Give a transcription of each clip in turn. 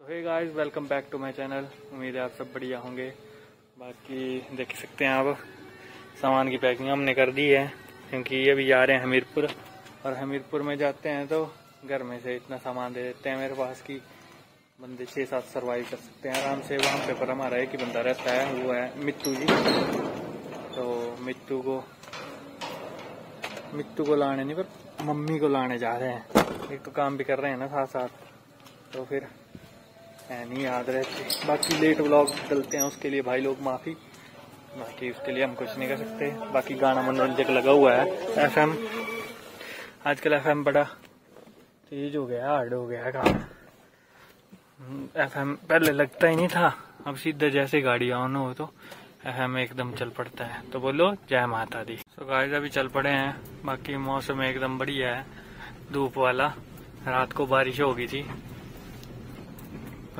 तो hey guys welcome back to my channel उम्मीद है आप सब बढ़िया होंगे। बाकी देख सकते हैं आप, सामान की पैकिंग हमने कर दी है, क्योंकि ये अभी जा रहे हैं हमीरपुर। और हमीरपुर में जाते हैं तो घर में से इतना सामान दे देते हैं मेरे पास की बंदे छः सात सर्वाइव कर सकते हैं। आराम से वहाँ पे पर हमारा एक ही बंदा रहता है, वो है मित्तू जी। तो मित्तू को मित्तू को लाने नहीं, पर मम्मी को लाने जा रहे हैं। एक तो काम भी कर रहे हैं ना साथ साथ तो फिर नहीं याद रहती। बाकी लेट व्लॉग डलते हैं, उसके लिए भाई लोग माफ़ी। बाकी उसके लिए हम कुछ नहीं कर सकते। बाकी गाना मनोरंजक लगा हुआ है एफएम आजकल एफएम बड़ा तेज हो गया हार्ड हो गया काम। एफएम पहले लगता ही नहीं था, अब सीधे जैसे गाड़ी ऑन हो तो एफएम एकदम चल पड़ता है। तो बोलो, जय माता दी। तो गाइस अभी चल पड़े हैं, बाकी मौसम एकदम बढ़िया है। धूप वाला, रात को बारिश हो गई थी।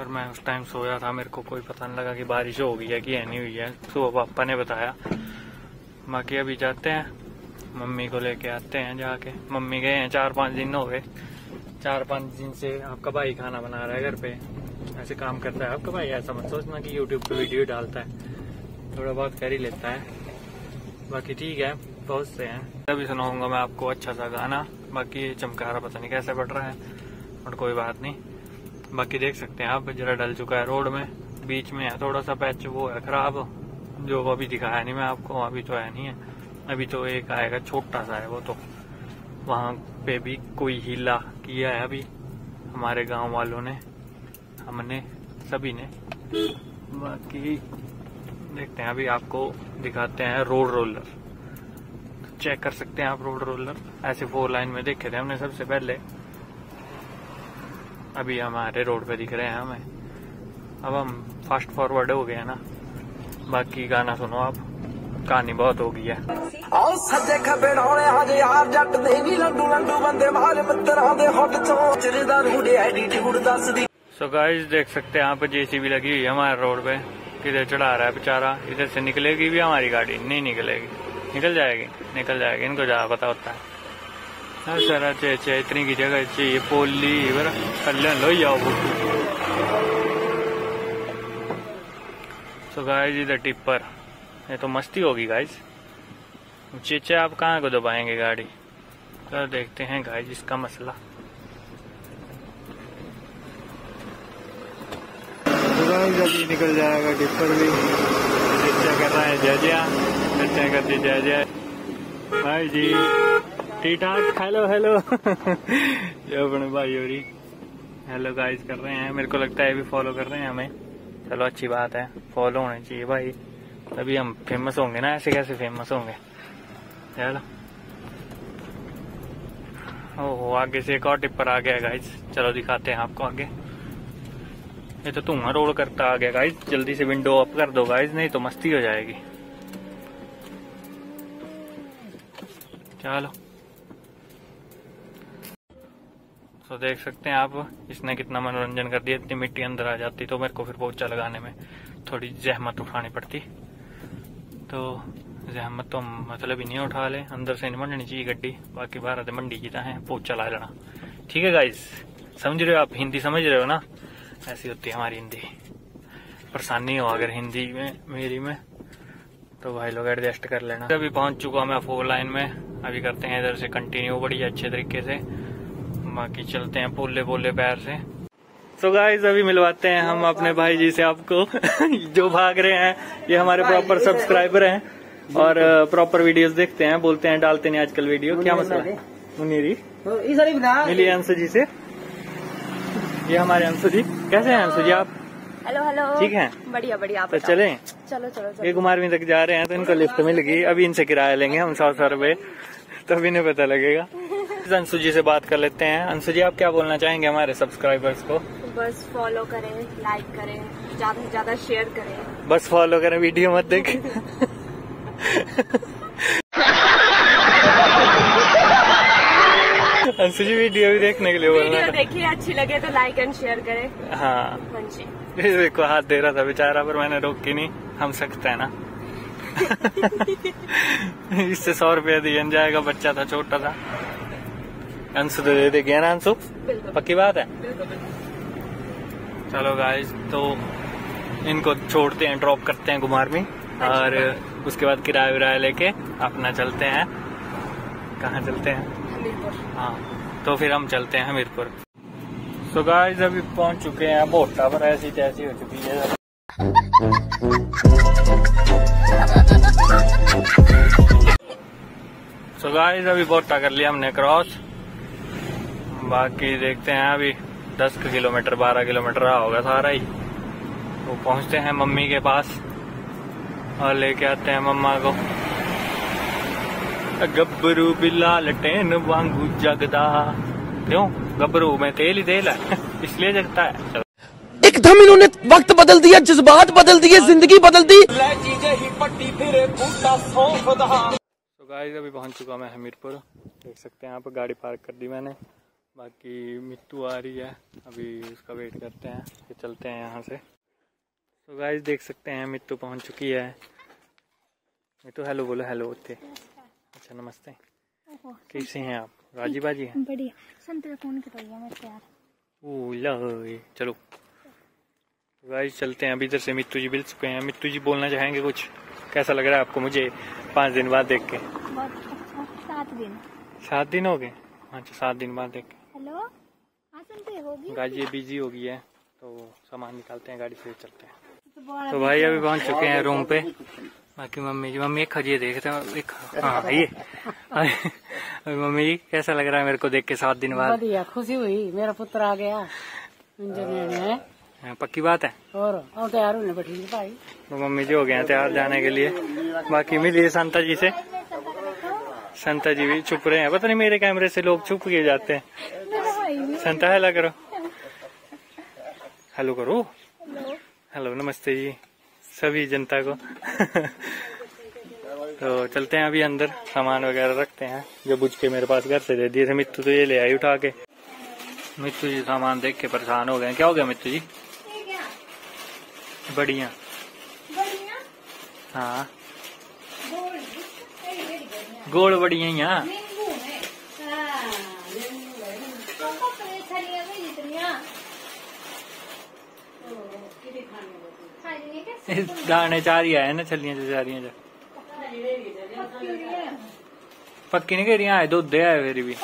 पर मैं उस टाइम सोया था, मेरे को कोई पता नहीं लगा कि बारिश हो गई है कि है नहीं हुई है। सुबह पापा ने बताया, बाकी अभी जाते हैं, मम्मी को लेके आते हैं जाके। मम्मी गए हैं, चार पाँच दिन हो गए। चार पाँच दिन से आपका भाई खाना बना रहा है घर पे। ऐसे काम करता है आपका भाई, ऐसा मत सोचना कि यूट्यूब पे वीडियो डालता है। थोड़ा बहुत कर ही लेता है। बाकी ठीक है, बहुत से हैं। अभी सुनाऊँगा मैं आपको अच्छा सा गाना। बाकी चमकारा पता नहीं कैसे बढ़ रहा है, और कोई बात नहीं। बाकी देख सकते हैं आप जरा डल चुका है रोड में, बीच में है थोड़ा सा पैच वो है खराब, जो अभी दिखाया नहीं मैं आपको अभी तो है नहीं है, अभी तो एक आएगा छोटा सा है वो तो। वहाँ पे भी कोई हीला किया है अभी, हमारे गाँव वालों ने, हमने, सभी ने। बाकी देखते हैं, अभी आपको दिखाते हैं रोड रोलर। चेक कर सकते हैं आप रोड रोलर, ऐसे फोर लाइन में देखे थे हमने सबसे पहले। अभी हमारे रोड पे दिख रहे हैं हमें। अब हम फास्ट फॉरवर्ड हो गए हैं ना। बाकी गाना सुनो आप। कहानी बहुत हो गई है। सो गाइस देख सकते हैं यहाँ पे जेसीबी लगी हुई है हमारे रोड पे। किधर चढ़ा रहा है बेचारा? इधर से निकलेगी भी हमारी गाड़ी? नहीं निकलेगी। निकल जाएगी निकल जाएगी। इनको ज़्यादा पता होता है। सर इतनी की जगह चाहिए पोली कल्याण लो जाओ सो गाइस इधर टिप्पर ये तो मस्ती होगी गाइस चेचे आप कहाँ को दबाएँगे गाड़ी तो देखते हैं गाइस इसका मसला जल्दी निकल जाएगा टिप्पर भी चर्चा कर रहा है जय जया चर्चा करती जय जय भाई जी ठीक ठाक? हेलो हेलो जो अपने भाई हो। रही हेलो गाइस कर रहे हैं। मेरे को लगता है भी फॉलो कर रहे हैं हमें। चलो, अच्छी बात है। फॉलो होने चाहिए भाई। तभी हम फ़ेमस होंगे ना, ऐसे कैसे फ़ेमस होंगे? चलो। ओहो, आगे से एक और टिप्पर आ गया गाइस चलो, दिखाते हैं आपको आगे। ये तो धुआँ रोड करता आ गया गाइस जल्दी से विंडो अप कर दो गाइस नहीं तो मस्ती हो जाएगी। चलो। तो देख सकते हैं आप, इसने कितना मनोरंजन कर दिया, इतनी मिट्टी अंदर आ जाती तो मेरे को फिर पोचा लगाने में थोड़ी जहमत उठानी पड़ती। तो जहमत तो मतलब ही नहीं उठा ले, अंदर से नहीं मंडनी चाहिए गड्डी, बाकी बाहर तो मंडी की है, पोचा ला लेना। ठीक है गाइज़ समझ रहे हो आप, हिंदी समझ रहे हो ना? ऐसी होती है हमारी हिंदी। परेशानी हो अगर हिंदी में, मेरी में तो भाई लोग एडजस्ट कर लेना। अभी पहुँच चुका मैं फोर लाइन में, अभी करते हैं इधर से कंटिन्यू बड़ी अच्छे तरीके से। बाकी चलते हैं पोले पोले पैर से। तो गाइस अभी मिलवाते हैं हम अपने भाई जी से आपको जो भाग रहे हैं। ये हमारे प्रॉपर सब्सक्राइबर हैं और प्रॉपर वीडियोस देखते हैं बोलते हैं डालते नहीं आजकल वीडियो क्या मसला? मुनीरी मिली अंशु जी से। ये हमारे अंशु जी। कैसे हैं अंशु जी आप? हेलो हेलो ठीक है? बढ़िया बढ़िया आप तो। चलो। चलो चलो ये कुमारवीं तक जा रहे हैं तो इनको लिफ्ट मिलेगी अभी इनसे किराया लेंगे हम सौ सौ रुपए। तभी इन्हें पता लगेगा। अंशु जी से बात कर लेते हैं। अंशु जी आप क्या बोलना चाहेंगे हमारे सब्सक्राइबर्स को? बस फॉलो करें लाइक करें ज़्यादा से ज़्यादा शेयर करें। बस फॉलो करें वीडियो मत देख। अंशु जी वीडियो भी देखने के लिए बोलना वीडियो देखिए अच्छी लगे तो लाइक एंड शेयर करें। हाँ। हाँ जी। देखो हाथ दे रहा था बेचारा पर मैंने रोकी नहीं। हम सकते हैं ना। इससे सौ रुपया दिया जाएगा बच्चा था छोटा था। अंशु तो दे देगी है ना अंशु पक्की बात है? चलो गाइस तो इनको छोड़ते हैं ड्रॉप करते हैं कुमार में और उसके बाद किराया विराया लेके अपना चलते हैं। कहाँ चलते हैं? हाँ तो फिर हम चलते हैं हमीरपुर। सो गाइस अभी पहुँच चुके हैं बोटा पर ऐसी तैसी हो चुकी है। सो गाइस अभी बोटा कर लिया हमने क्रॉस बाकी देखते हैं अभी। दस किलोमीटर बारह किलोमीटर रहा होगा सारा ही। तो पहुँचते हैं मम्मी के पास और लेके आते हैं मम्मा को। गबरू बिल्ला लटेन वांगू जगदा। क्यों? गबरू में तेल ही तेल है। इसलिए जगता है। एकदम इन्होंने वक्त बदल दिया जज्बात बदल दिए ज़िंदगी बदल दी। तो गाड़ी अभी पहुँच चुका मैं हमीरपुर। देख सकते हैं यहाँ पर गाड़ी पार्क कर दी मैंने। बाकी मिट्टू आ रही है। अभी उसका वेट करते हैं फिर चलते हैं यहाँ से। तो गाइस देख सकते हैं मिट्टू पहुँच चुकी है। मिट्टू हेलो बोलो हेलो उत्ते अच्छा नमस्ते। कैसे हैं आप? राज़ी बाजी हैं? बढ़िया। संतरा फ़ोन लो चलो। गाइस चलते हैं। अभी इधर से मिट्टू जी मिल चुके हैं। मिट्टू जी बोलना चाहेंगे कुछ? कैसा लग रहा है आपको मुझे पाँच दिन बाद देख के? अच्छा। सात दिन। सात दिन हो गए? अच्छा सात दिन बाद देख के। हेलो? हाँ सुनते होगी गाड़ी बिज़ी हो गई है तो सामान निकालते हैं गाड़ी से चलते हैं। तो तो भाई अभी पहुँच चुके हैं रूम पे। बाकी मम्मी जी मम्मी एक खजिए देखते हैं एक हाँ ये अभी मम्मी जी कैसा लग रहा है मेरे को देख के सात दिन बाद? बढ़िया खुशी हुई। मेरा पुत्र आ गया इंजीनियर है हाँ, पक्की बात है। और और तैयार होने बैठी भाई। तो मम्मी जी हो गए हैं तैयार जाने के लिए। बाकी मिली संता जी से। संता जी भी चुप रहे हैं। पता नहीं मेरे कैमरे से लोग चुप किए जाते हैं? संता हेला करो। हेलो करो। हेलो नमस्ते जी। सभी जनता को। तो चलते हैं अभी अंदर सामान वगैरह रखते हैं। जो बुझ के मेरे पास घर से दे दिए थे मित्तू तो ये ले आई उठा के। मित्तू जी सामान देख के परेशान हो गए। क्या हो गया मित्तू जी? बढ़िया? हाँ। गोल बढ़िया ही हाँ दाने चार ही आए ना छलियाँ जो जा पक्की नहीं कह रही आए दुध दे आए फिर भी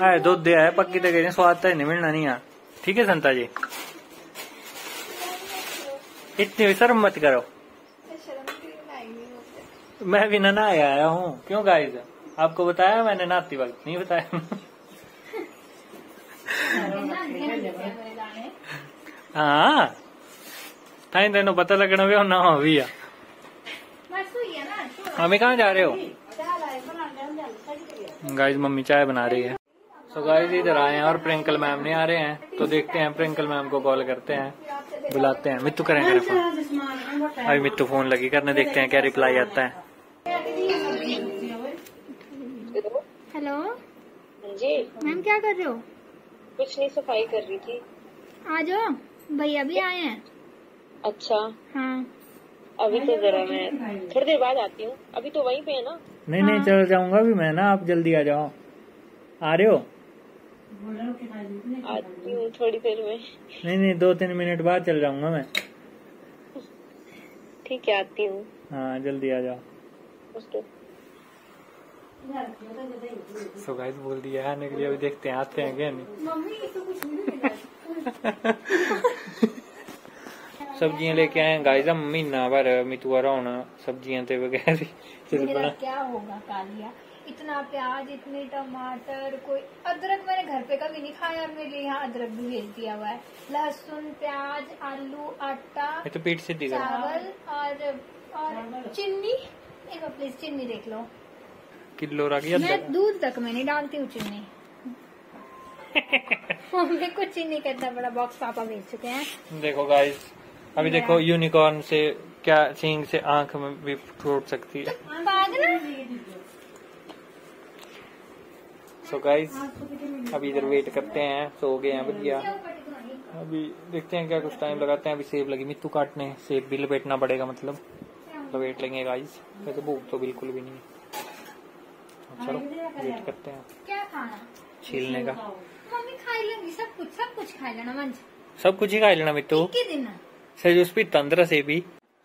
आए दुध दे आए पक्की तो कह रही स्वाद तो नहीं मिलना नहीं यहाँ ठीक है संता जी इतनी भी शर्म मत करो मैं भी नहा आया हूँ। क्यों गाइस आपको बताया मैंने नहाती वक्त, नहीं बताया? हाँ। ताई तेन पता लगना भी ना हो भी हमें कहाँ जा रहे हो? गाइस मम्मी चाय बना रही है। तो गाइस इधर आए हैं और प्रिंकल मैम नहीं आ रहे हैं। तो देखते हैं प्रिंकल मैम को कॉल करते हैं। बुलाते हैं। मित्तू करेंगे अभी मित्तू फ़ोन लगी करने, देखते हैं क्या रिप्लाई आता है। हेलो। जी। मैम क्या कर रहे हो? कुछ नहीं सफ़ाई कर रही थी। आ जाओ। भैया भी आए हैं। अच्छा। हाँ। अभी तो जरा मैं थोड़ी देर बाद आती हूँ। अभी तो वहीं पे है ना? नहीं नहीं चल जाऊँगा अभी मैं ना आप जल्दी आ जाओ। आ रहे हो? आती हूँ? थोड़ी देर में। नहीं नहीं दो तीन मिनट बाद चल जाऊँगा मैं। ठीक है आती हूँ। हाँ जल्दी आ जाओ। ओके सो गाइस बोल दिया है आने के लिए अभी देखते हैं आते हैं क्या नहीं? सब्ज़ियाँ लेके आए गाइस हम महीना भर मितुआरा होना सब्ज़ियाँ ते वगैरह मेरा बना। क्या होगा कालिया? इतना प्याज इतने टमाटर कोई अदरक मैंने घर पे कभी नहीं खाया और मेरे यहाँ अदरक भी भेज दिया हुआ है। लहसुन प्याज आलू आटा तो पीठ करो चावल और और चीनी। एक प्लीज़ चीनी देख लो। किलो रख गया मैं दूध तक मैं नहीं डालती हूँ चीनी। मम्मी को चीनी का इतना बड़ा बॉक्स पापा भेज चुके हैं। देखो गाइस अभी देखो यूनिकॉर्न से क्या सींग से आँख में भी फूट सकती है। सो गाइस अभी इधर वेट करते हैं सो गए हैं बढ़िया। अभी देखते हैं क्या कुछ टाइम लगाते हैं अभी सेब लगी। मित्तू काटने सेब भी लपेटना पड़ेगा मतलब। लपेट लेंगे गाइस वैसे भूख तो बिल्कुल भी नहीं। है चलो वेट करते हैं। क्या खाना? छीलने का। मम्मी खाई लेंगी सब कुछ सब कुछ खाई लेना मंच सब कुछ ही खा लेना मित्तू सर उस भी तंत्र से भी।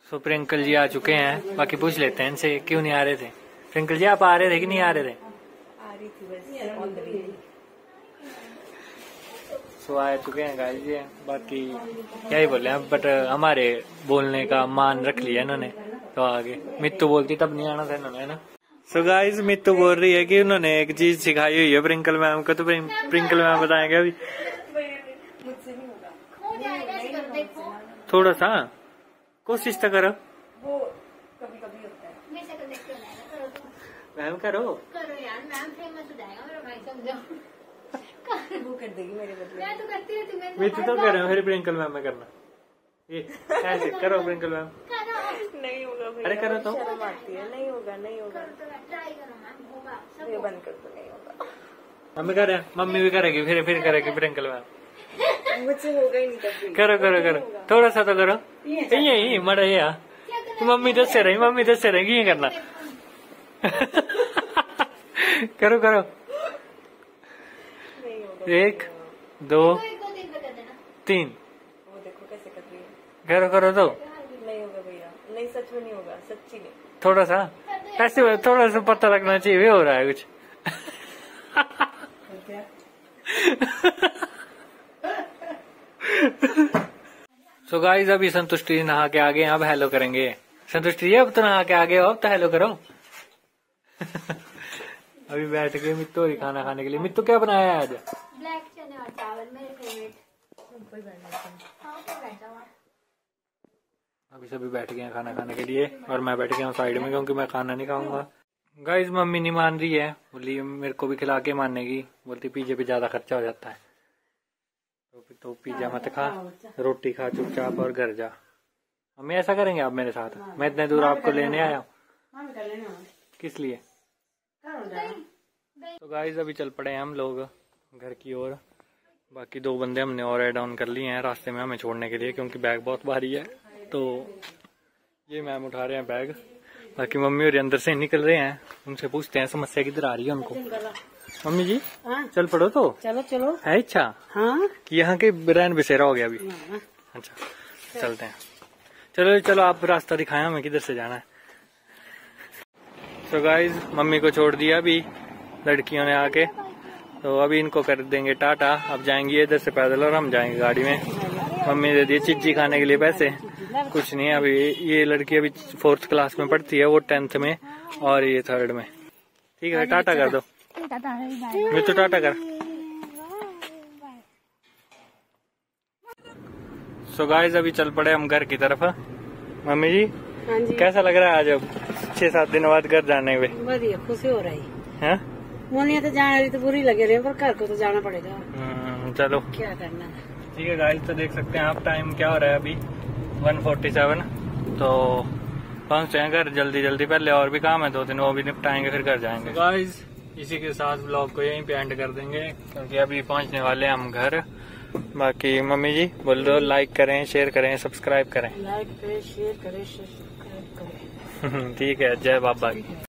सो प्रियंकल जी आ चुके हैं बाकी पूछ लेते हैं इनसे क्यों नहीं आ रहे थे? प्रियंकल जी आप आ रहे थे कि नहीं आ रहे थे? सो आ चुके हैं गाइस जी बाकी क्या ही बोले हैं बट हमारे बोलने का मान रख लिया इन्होंने तो आगे। मित्तू बोलती तब नहीं आना था इन्होंने है ना? सो गाइस मित्तू बोल रही है कि उन्होंने एक चीज़ सिखाई हुई है प्रिंकल मैम को तो प्रिंकल मैम बताएँगे अभी। थोड़ा सा कोशिश तो करो। मैं शक्ल देख के जाएगा करो। मैम करो यार मैम फ़ेमस हो जाएगा मेरा भाई समझो वो कर देगी मेरे मैं तो करती रहती मित्तू तो कर रहे हो फिर प्रिंकल मैम में करना। ये, ऐसे करो प्रिंकल मैम नहीं अरे करो तो। शर्म आती है। नहीं होगा नहीं होगा। करो तो ट्राई करो मैम होगा। सब ये बंद कर दो नहीं होगा। मम्मी करे मम्मी भी करेगी फिर फिर करेगी प्रिंकल मैम मुझसे होगा ही नहीं करो करो करो। थोड़ा सा तो करो। यही मड़ा ये मम्मी दस से रही मम्मी दस से रहेगी ये करना। करो करो। एक दो दो तीन। वो देखो कैसे कर रही है। करो करो तो नहीं होगा भैया नहीं सच में नहीं होगा सच्ची नहीं थोड़ा सा? ऐसे थोड़ा सा पता लगना चाहिए भी हो रहा है कुछ। सो गाइस अभी संतुष्टि नहा के आगे अब हेलो करेंगे। संतुष्टि अब तो नहा के आगे हो अब तो हेलो करो। अभी बैठ गए मित्तो और खाना खाने के लिए। मित्तू क्या बनाया है आज? ब्लैक चने और चावल मेरे फेवरेट हाँ ऊपर बैठा हुआ। अभी सभी बैठ गए हैं खाना खाने के लिए और मैं बैठ गया हूँ साइड में क्योंकि मैं खाना नहीं खाऊँगा। गाइस मम्मी नहीं मान रही है बोली मेरे को भी खिला के मानने की बोलती पिज्जे पे ज़्यादा खर्चा हो जाता है। तो, तो पिज्जा मत खा रोटी खा चुपचाप और घर जा। मम्मी ऐसा करेंगे आप मेरे साथ? मैं इतने दूर आपको लेने। आया हूँ। किस लिए? तो गाइज़ अभी चल पड़े हैं हम लोग घर की ओर। बाकी दो बंदे हमने और एड ऑन कर लिए हैं रास्ते में हमें छोड़ने के लिए क्योंकि बैग बहुत भारी है। तो ये मैम उठा रहे हैं बैग। बाकी मम्मी और अंदर से निकल रहे हैं। उनसे पूछते हैं समस्या किधर आ रही है उनको? मम्मी जी हाँ। चल पड़ो तो। चलो चलो। है इच्छा? हाँ। कि यहाँ के रैन बसेरा हो गया अभी। अच्छा चलते हैं। चलो चलो आप रास्ता दिखाया हमें किधर से जाना है। सो गाइज़ मम्मी को छोड़ दिया अभी लड़कियों ने आके। तो अभी इनको कर देंगे टाटा। अब जाएँगे इधर से पैदल और हम जाएँगे गाड़ी में। मम्मी दे दिए चिज्जी खाने के लिए पैसे। कुछ नहीं अभी ये लड़की अभी फोर्थ क्लास में पढ़ती है वो टेंथ में और ये थर्ड में। ठीक है टाटा कर दो। मैं तो टाटा कर। सो गाइस अभी चल पड़े हम घर की तरफ़। मम्मी जी हाँ जी। कैसा लग रहा है आज अब? छह सात दिन बाद घर जाने में बढ़िया खुशी हो रही। है? मोनिया तो जाने तो बुरी लगे रही पर घर को तो जाना पड़ेगा। हम्म, चलो। क्या करना? है ठीक है गाइस तो देख सकते हैं आप टाइम क्या हो रहा है अभी। 147 तो पहुँचते हैं घर जल्दी जल्दी। पहले और भी काम है दो दिन वो भी निपटाएँगे फिर घर जाएँगे। गाइस इसी के साथ ब्लॉग को यहीं पे एंड कर देंगे क्योंकि अभी पहुँचने वाले हैं हम घर। बाकी मम्मी जी बोल दो लाइक करें शेयर करें सब्सक्राइब करें। लाइक करें शेयर करें सब्सक्राइब करें। ठीक है जय बाबा। की